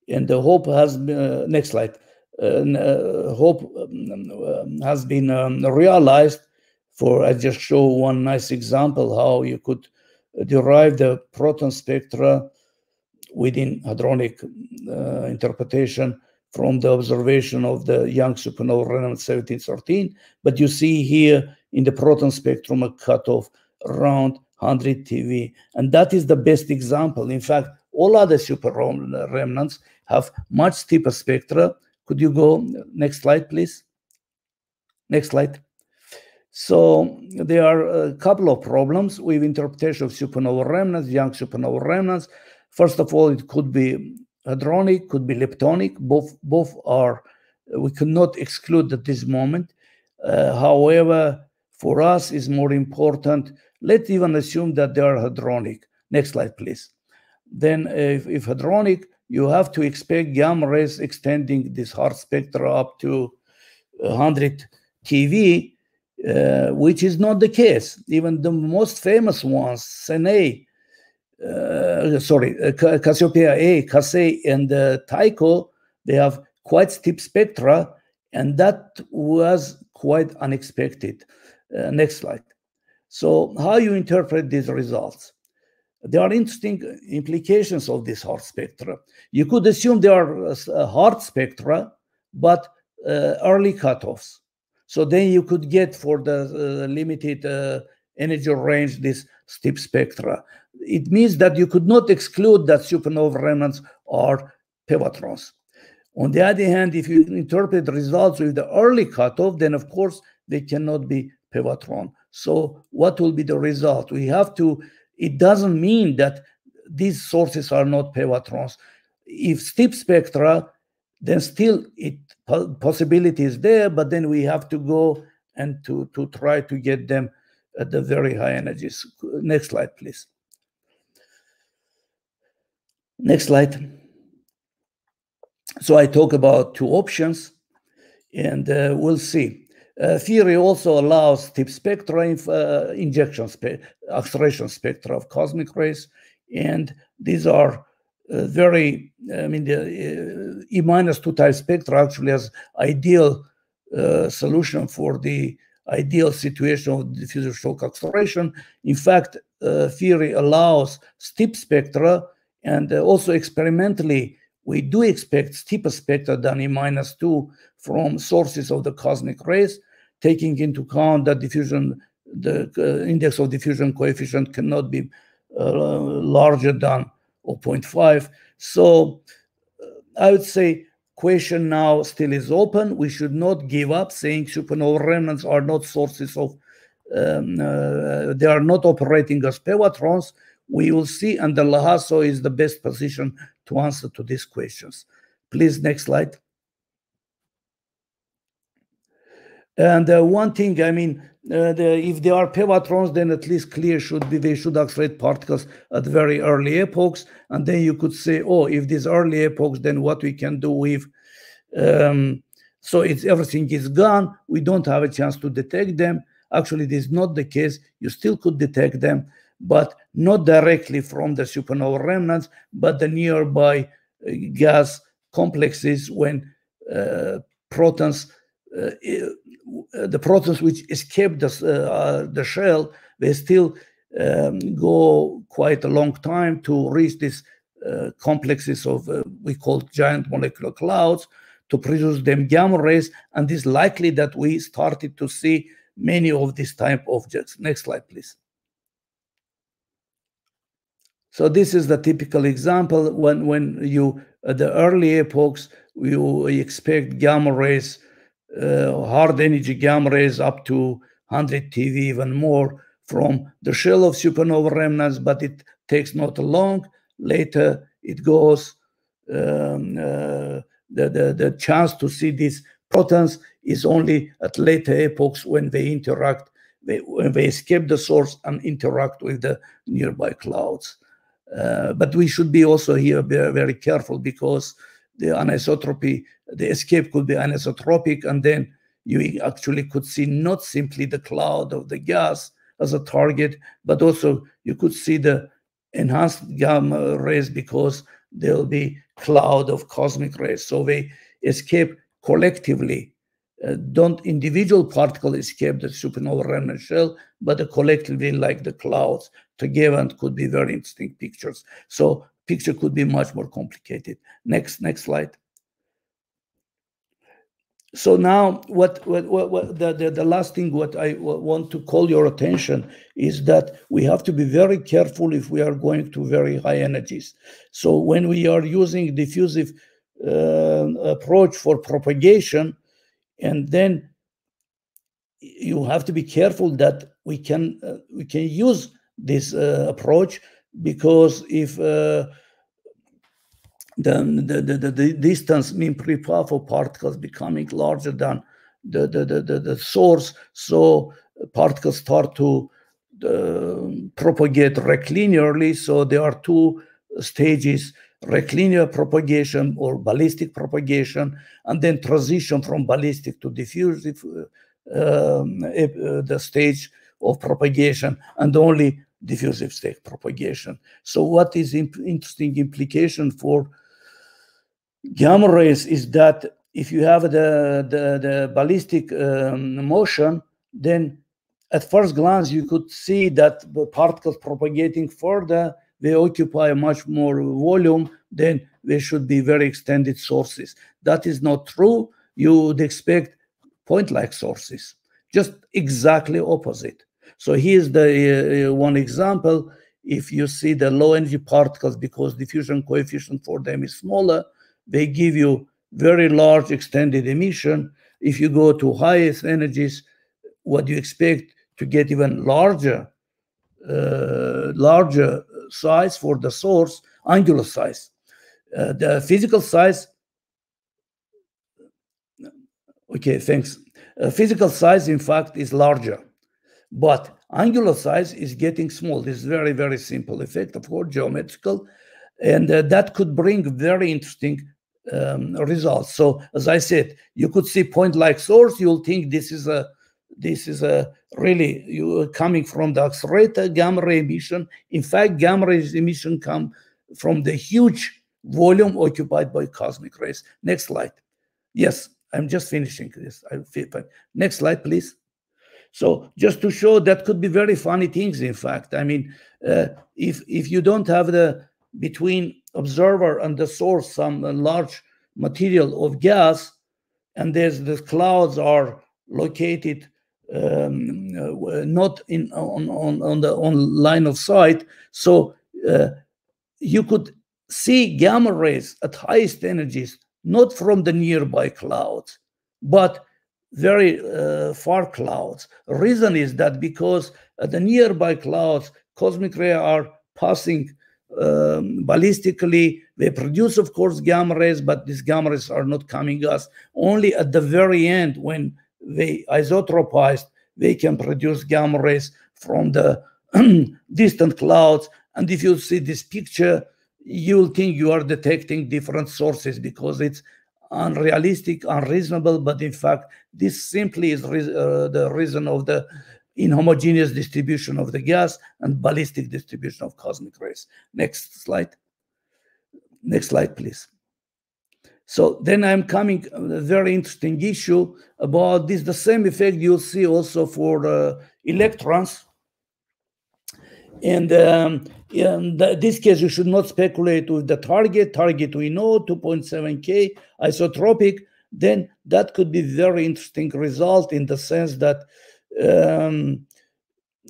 and the hope has been uh, next slide. Uh, uh hope um, has been um, realized. For I just show one nice example how you could derive the proton spectra within hadronic uh, interpretation from the observation of the young supernova Renan 1713. But you see here in the proton spectrum a cutoff around 100 TeV. And that is the best example. In fact, all other super remnants have much steeper spectra. Could you go next slide, please? Next slide. So there are a couple of problems with interpretation of supernova remnants, young supernova remnants. First of all, it could be hadronic, could be leptonic. Both both are we cannot exclude at this moment. Uh, however, for us is more important. Let's even assume that they are hadronic. Next slide, please. Then, if, if hadronic, you have to expect gamma rays extending this hard spectra up to 100 TeV uh, which is not the case. Even the most famous ones, Sene, uh, sorry, uh, Cassiopeia A, Casei, and uh, Tycho, they have quite steep spectra, and that was quite unexpected. Uh, next slide. So, how you interpret these results? There are interesting implications of this hard spectra. You could assume there are uh, hard spectra, but uh, early cutoffs. So then you could get for the uh, limited uh, energy range this steep spectra. It means that you could not exclude that supernova remnants are pevatrons. On the other hand, if you interpret results with the early cutoff, then of course they cannot be pevatron. So what will be the result? We have to, it doesn't mean that these sources are not pevatrons. If steep spectra then still it possibility is there, but then we have to go and to, to try to get them at the very high energies. Next slide, please. Next slide. So I talk about two options, and uh, we'll see. Uh, theory also allows tip spectra, uh, injection spe acceleration spectra of cosmic rays, and these are uh, very, I mean, the uh, E minus two type spectra actually has ideal uh, solution for the ideal situation of diffusive shock acceleration. In fact, uh, theory allows steep spectra, and also experimentally, we do expect steeper spectra than E minus two from sources of the cosmic rays taking into account that diffusion, the uh, index of diffusion coefficient cannot be uh, larger than 0.5. So uh, I would say question now still is open. We should not give up saying supernova remnants are not sources of, um, uh, they are not operating as pevatrons. We will see, and the LHAASO is the best position to answer to these questions. Please, next slide. And uh, one thing, I mean, uh, the, if they are pevatrons, then at least clear should be they should accelerate particles at very early epochs. And then you could say, oh, if these early epochs, then what we can do with um, so it's everything is gone. We don't have a chance to detect them. Actually, this is not the case. You still could detect them, but not directly from the supernova remnants, but the nearby uh, gas complexes when uh, protons the protons which escape the, uh, the shell, they still um, go quite a long time to reach these uh, complexes of we call giant molecular clouds to produce them gamma rays, and it's likely that we started to see many of these type objects. Next slide, please. So this is the typical example when when you at the early epochs you expect gamma rays uh, hard energy gamma rays up to 100 TeV, even more from the shell of supernova remnants, but it takes not long. Later, it goes, um, uh, the, the, the chance to see these protons is only at later epochs when they interact, they, when they escape the source and interact with the nearby clouds. Uh, but we should be also here very, very careful because the anisotropy, the escape could be anisotropic, and then you actually could see not simply the cloud of the gas as a target, but also you could see the enhanced gamma rays because there'll be cloud of cosmic rays. So they escape collectively. Uh, don't individual particle escape the supernova remnant shell, but collectively, like the clouds together, and could be very interesting pictures. So picture could be much more complicated. Next, next slide. So now, what, what, what, what the, the, the, last thing what I want to call your attention is that we have to be very careful if we are going to very high energies. So when we are using diffusive uh, approach for propagation, and then you have to be careful that we can uh, we can use this uh, approach because if uh, the, the, the, distance mean pre-powerful particles becoming larger than the, the, the, the, the source, so particles start to uh, propagate rectilinearly. So there are two stages, rectilinear propagation or ballistic propagation, and then transition from ballistic to diffusive, uh, um, uh, the stage of propagation, and only diffusive state propagation. So what is imp interesting implication for gamma rays is that if you have the, the, the ballistic um, motion, then at first glance you could see that the particles propagating further, they occupy much more volume, then they should be very extended sources. That is not true. You would expect point-like sources, just exactly opposite. So here's the uh, one example. If you see the low energy particles, because diffusion coefficient for them is smaller, they give you very large extended emission. If you go to highest energies, what you expect to get even larger, uh, larger size for the source, angular size. Uh, the physical size, okay, thanks. Uh, physical size, in fact, is larger. But angular size is getting small. This is very, very simple effect, of course, geometrical. And uh, that could bring very interesting um, results. So as I said, you could see point-like source. You'll think this is a this is a really you coming from the accelerator gamma ray emission. In fact, gamma ray emission come from the huge volume occupied by cosmic rays. Next slide. Yes, I'm just finishing this. I feel fine. Next slide, please. So just to show that could be very funny things. In fact, I mean, uh, if if you don't have the between observer and the source some uh, large material of gas, and there's the clouds are located um, uh, not in on, on on the on line of sight, so uh, you could see gamma rays at highest energies, not from the nearby clouds, but very uh, far clouds. Reason is that because the nearby clouds, cosmic rays are passing um, ballistically. They produce, of course, gamma rays, but these gamma rays are not coming us. Only at the very end, when they isotropized, they can produce gamma rays from the distant clouds. And if you see this picture, you'll think you are detecting different sources because it's unrealistic, unreasonable, but in fact, this simply is uh, the reason of the inhomogeneous distribution of the gas and ballistic distribution of cosmic rays. Next slide. Next slide, please. So then I'm coming a very interesting issue about this, the same effect you'll see also for uh, electrons. And um, in this case, you should not speculate with the target. Target we know, 2.7K isotropic. Then that could be very interesting result in the sense that um,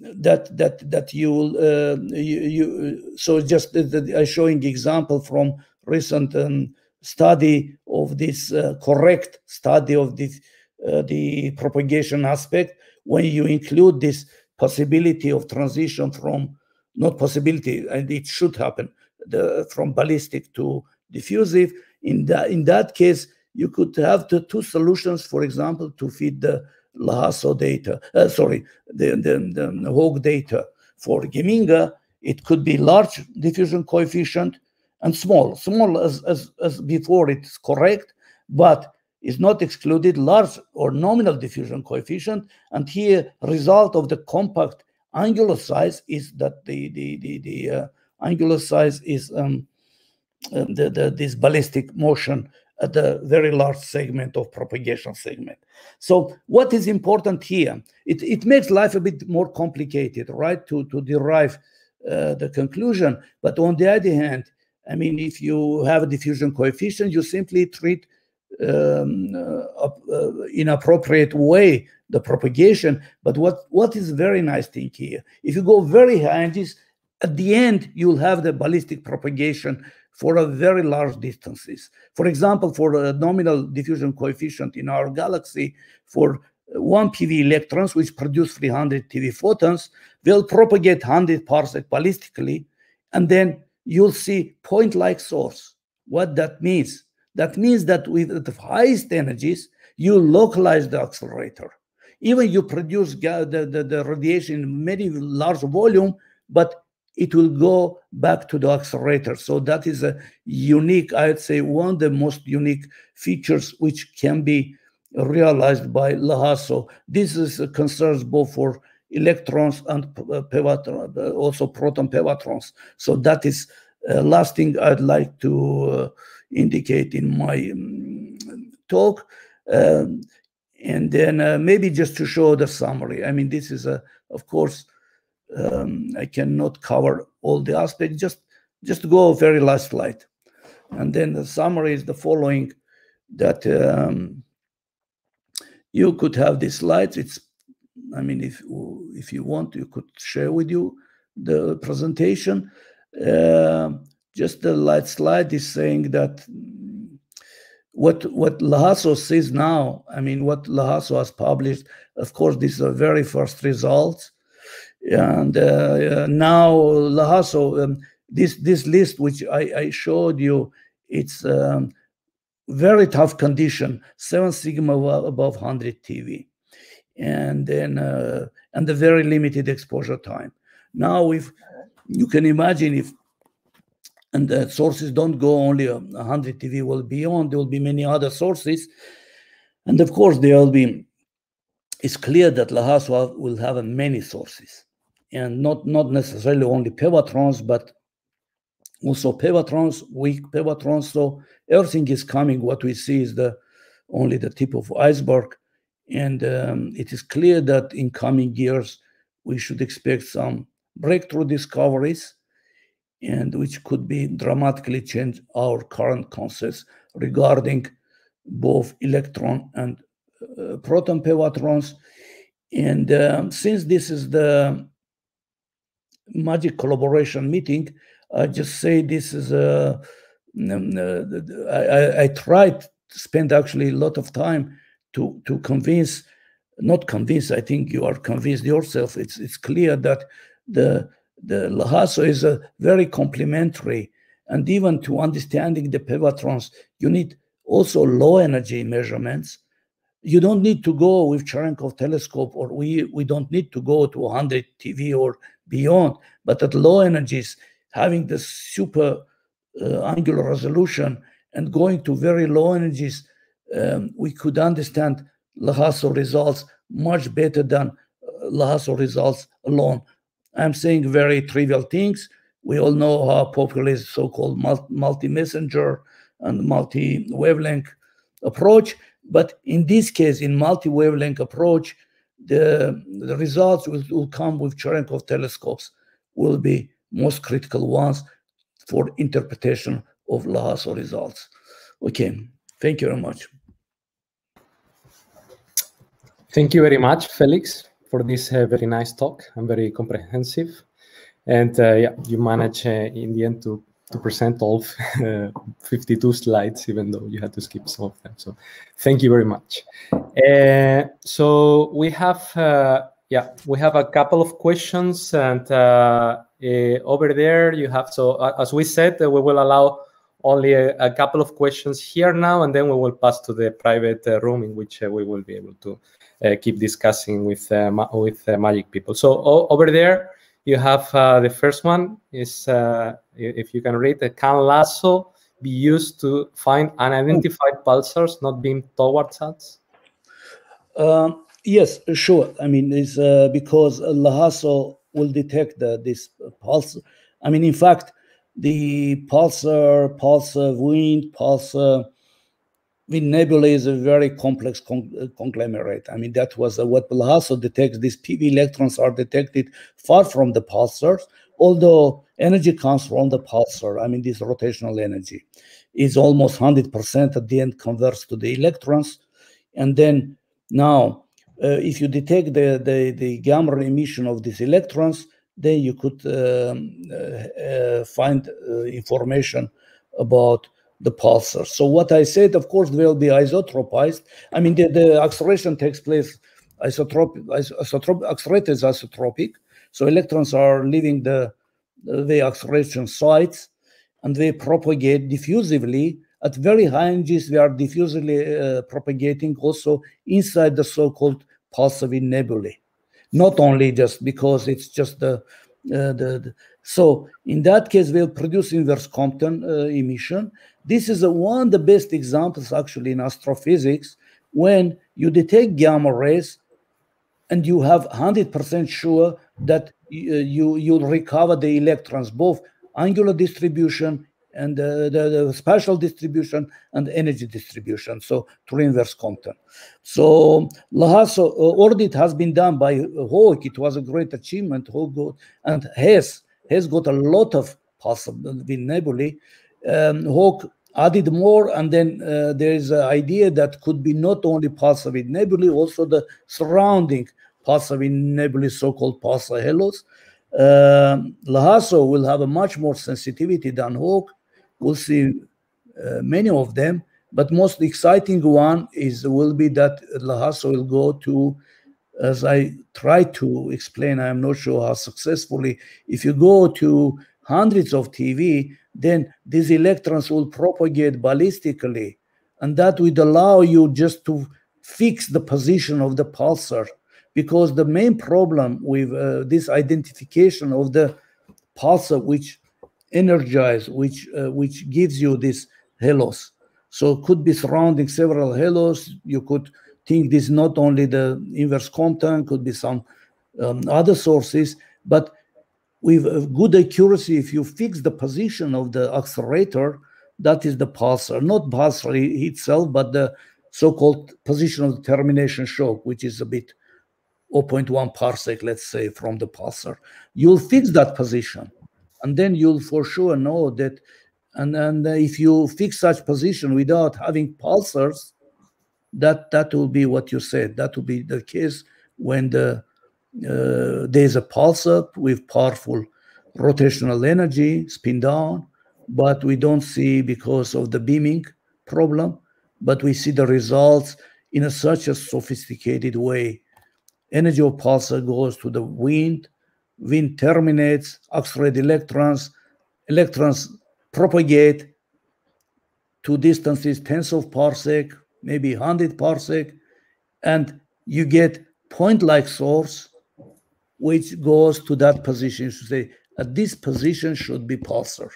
that that that you will uh, you, you so just the, uh, showing example from recent um, study of this uh, correct study of this uh, the propagation aspect when you include this possibility of transition from not possibility, and it should happen, the, from ballistic to diffusive. In that, in that case, you could have the two solutions, for example, to feed the LHAASO data, uh, sorry, the, the, the HAWC data. For Geminga, it could be large diffusion coefficient and small. Small as, as, as before, it's correct, but is not excluded large or nominal diffusion coefficient. And here, result of the compact angular size is that the the the, the uh, angular size is um, uh, the, the this ballistic motion at the very large segment of propagation segment. So what is important here? It, it makes life a bit more complicated, right, to, to derive uh, the conclusion. But on the other hand, I mean, if you have a diffusion coefficient, you simply treat um, uh, uh, inappropriate way the propagation. But what, what is very nice thing here, if you go very high energies, at the end, you'll have the ballistic propagation for a very large distances. For example, for a nominal diffusion coefficient in our galaxy, for one PeV electrons, which produce 300 TeV photons, will propagate 100 parsec ballistically, and then you'll see point-like source. What that means? That means that with the highest energies, you localize the accelerator even you produce the, the, the radiation in very large volume, but it will go back to the accelerator. So that is a unique, I'd say, one of the most unique features which can be realized by LHAASO. This is concerns both for electrons and uh, uh, also proton pevatrons. So that is uh, last thing I'd like to uh, indicate in my um, talk. Um, and then uh, maybe just to show the summary. I mean, this is a, of course, um, I cannot cover all the aspects. Just, just go very last slide, and then the summary is the following: that um, you could have these slides. It's, I mean, if if you want, you could share with you the presentation. Uh, just the light slide is saying that what what LHAASO sees now, I mean, what LHAASO has published, of course, this is the very first results, and uh, uh, now LHAASO, um, this this list which I, I showed you, it's um, very tough condition, seven sigma above 100 TeV, and then uh, and the very limited exposure time. Now, if you can imagine if and the sources don't go only 100 TeV will beyond. There will be many other sources, and of course there will be. It's clear that LHAASO will have many sources, and not not necessarily only pevatrons, but also pevatrons, weak pevatrons. So everything is coming. What we see is the only the tip of iceberg, and um, it is clear that in coming years we should expect some breakthrough discoveries and which could be dramatically change our current concepts regarding both electron and uh, proton pevatrons. And um, since this is the magic collaboration meeting, I just say this is a. Uh, I, I tried to spend actually a lot of time to to convince, not convince. I think you are convinced yourself. It's it's clear that the the LHAASO is a very complementary, and even to understanding the pevatrons, you need also low energy measurements. You don't need to go with Cherenkov telescope, or we we don't need to go to 100 TeV or beyond. But at low energies, having the super uh, angular resolution and going to very low energies, um, we could understand LHAASO results much better than uh, LHAASO results alone. I'm saying very trivial things. We all know how popular is so-called multi-messenger and multi-wavelength approach. But in this case, in multi-wavelength approach, the, the results will, will come with Cherenkov telescopes will be most critical ones for interpretation of LHAASO results. Okay, thank you very much. Thank you very much, Felix for this uh, very nice talk and very comprehensive. And uh, yeah, you managed uh, in the end to to present all 52 slides, even though you had to skip some of them. So thank you very much. Uh, so we have, uh, yeah, we have a couple of questions and uh, over there you have, so as we said, we will allow only a, a, couple of questions here now, and then we will pass to the private room in which we will be able to uh, keep discussing with uh, with uh, magic people. So over there, you have the first one is if you can read, can LHAASO be used to find unidentified pulsars not being towards us? Um, yes, sure. I mean, it's uh, because LHAASO will detect the, this pulse. I mean, in fact, the pulsar, pulsar wind, pulsar the nebula is a very complex con uh, conglomerate. I mean, that was uh, what LHAASO detects. These PeV electrons are detected far from the pulsars, although energy comes from the pulsar. I mean, this rotational energy is almost 100% at the end converts to the electrons. And then now, uh, if you detect the, the, the gamma emission of these electrons, then you could um, uh, uh find uh, information about the pulsar. So what I said, of course, will be isotropized. I mean, the, the acceleration takes place isotropic, isotropic, accelerated is isotropic. So electrons are leaving the, the acceleration sites and they propagate diffusively. At very high energies, they are diffusively uh, propagating also inside the so-called pulsar nebulae. Not only just because it's just the, uh, the, the so in that case, we'll produce inverse Compton uh, emission. This is a, one of the best examples actually in astrophysics when you detect gamma rays and you have 100% sure that you, uh, you, you'll recover the electrons, both angular distribution and the, the, spatial distribution and energy distribution, so to inverse Compton. So LHAASO uh, audit has been done by HAWC. It was a great achievement. HAWC and HESS has got a lot of possible nebulae. Um, HAWC added more, and then uh, there is an idea that could be not only with nebulae, also the surrounding with nebulae, so-called pulsar halos. Uh, LHAASO will have a much more sensitivity than HAWC. We'll see uh, many of them, but most exciting one is will be that LHAASO will go to as I try to explain, I am not sure how successfully, if you go to hundreds of TeV, then these electrons will propagate ballistically. And that would allow you just to fix the position of the pulsar. Because the main problem with uh, this identification of the pulsar, which energize, which uh, which gives you this halos. So could be surrounding several halos. You could think this not only the inverse Compton, could be some um, other sources, but with good accuracy, if you fix the position of the accelerator, that is the pulsar, not pulsar itself, but the so-called position of the termination shock, which is a bit 0.1 parsec, let's say, from the pulsar. You'll fix that position, and then you'll for sure know that. And, and if you fix such position without having pulsars, that that will be what you said. That will be the case when the Uh, there's a pulse up with powerful rotational energy, spin down, but we don't see because of the beaming problem, but we see the results in a such a sophisticated way. Energy of pulsar goes to the wind, wind terminates, accelerated electrons, electrons propagate to distances tens of parsec, maybe 100 parsec, and you get point-like source which goes to that position. You should say, at this position should be pulsar.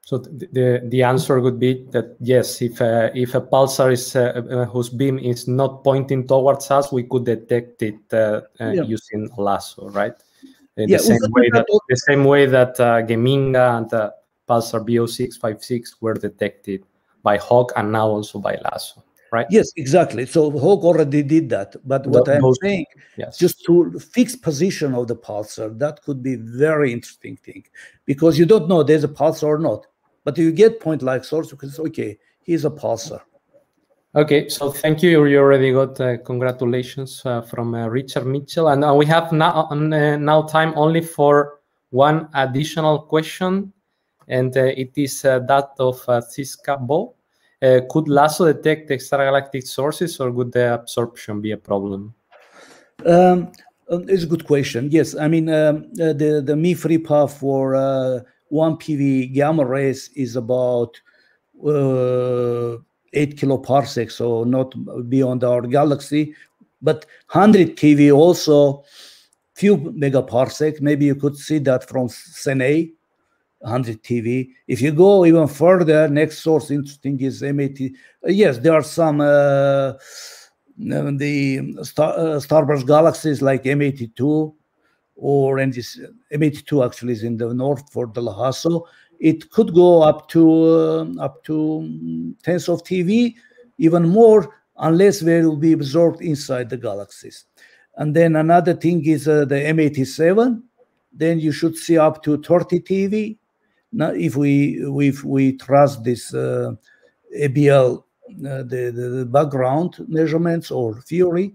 So the the answer would be that yes, if a, if a pulsar is uh, uh, whose beam is not pointing towards us, we could detect it uh, uh yeah. using LHAASO, right? Uh, the same way that the same way that uh, Geminga and uh, Pulsar B0656 were detected by HAWC and now also by LHAASO right? Yes, exactly. So HAWC already did that. But what the, I'm those, saying, yes. just to fix position of the pulsar, that could be very interesting thing because you don't know there's a pulsar or not. But you get point like source, you can say, okay, he's a pulsar. Okay, so thank you. You already got uh, congratulations uh, from uh, Richard Mitchell, and uh, we have now uh, now time only for one additional question, and uh, it is that of uh, Siska Bo. Uh, could LHAASO detect extragalactic sources, or would the absorption be a problem? Um, um, it's a good question. Yes, I mean um, uh, the the MI free path for uh, one PeV gamma rays is about uh, eight kiloparsec, so not beyond our galaxy. But 100 keV also few megaparsec. Maybe you could see that from Cene 100 TeV. If you go even further, next source interesting is MAT. Uh, yes, there are some uh, the star, uh, starburst galaxies like M82 or and this M82 actually is in the north for the LHAASO. It could go up to uh, up to tens of TeV, even more, unless they will be absorbed inside the galaxies. And then another thing is uh, the M87. Then you should see up to 30 TeV now, if we if we trust this uh, EBL, uh, the, the background measurements or theory,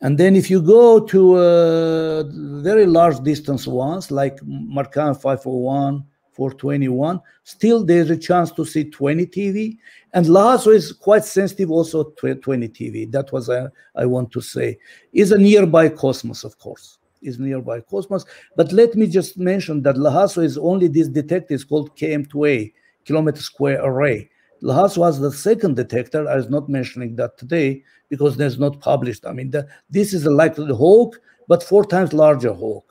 and then if you go to uh, very large distance ones like Markarian 501, 421, still there's a chance to see 20 TeV. And LHAASO is quite sensitive also to 20 TeV. That was I, uh, I want to say. Is a nearby cosmos, of course is nearby Cosmos. But let me just mention that LHAASO is only this detector is called KM2A, kilometer square array. LHAASO was the second detector. I was not mentioning that today because there's not published. I mean, the, this is like the HAWC, but four times larger HAWC.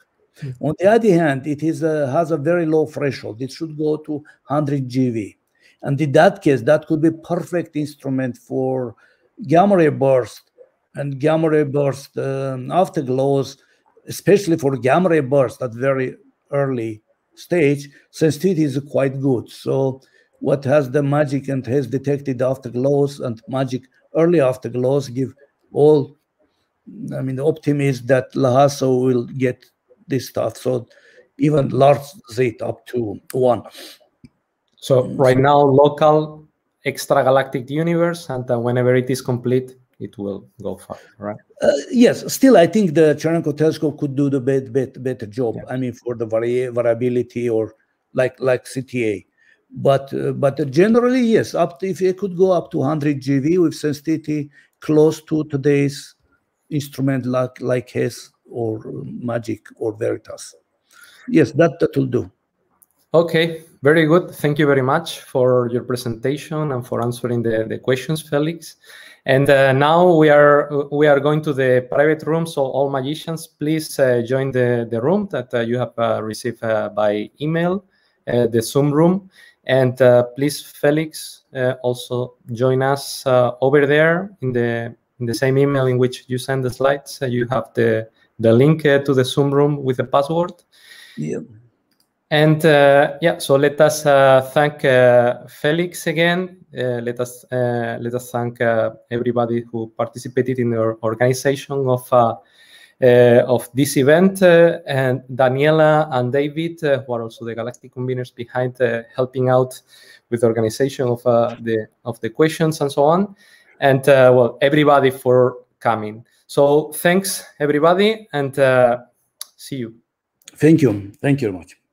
Mm -hmm. On the other hand, it is a, has a very low threshold. It should go to 100 GeV. And in that case, that could be perfect instrument for gamma ray burst and gamma ray burst um, afterglows especially for gamma ray burst at very early stage, sensitivity is quite good. So what has the magic and has detected afterglows and magic early afterglows give all, I mean, the optimism that LHAASO will get this stuff. So even large Z up to one. So right now, local extragalactic universe, and uh, whenever it is complete, it will go far, right? Uh, yes, still, I think the Cherenkov telescope could do the bet, bet, better job. Yeah. I mean, for the vari variability or like like CTA, but uh, but generally, yes, up to, if it could go up to 100 GeV with sensitivity close to today's instrument like like HESS or Magic or Veritas. Yes, that that will do. Okay, very good. Thank you very much for your presentation and for answering the, the questions, Felix. And uh, now we are we are going to the private room. So all magicians, please uh, join the, the room that uh, you have uh, received uh, by email. the Zoom room. And please, Felix, also join us over there in the in the same email in which you send the slides. you have the the link to the Zoom room with the password. Yeah. And uh, yeah, so let us uh, thank uh, Felix again. Uh, let us uh, let us thank uh, everybody who participated in the organization of of this event, and Daniela and David, who are also the Galactic conveners behind helping out with the organization of the of the questions and so on, and well, everybody for coming. So thanks everybody, and see you. Thank you. Thank you very much.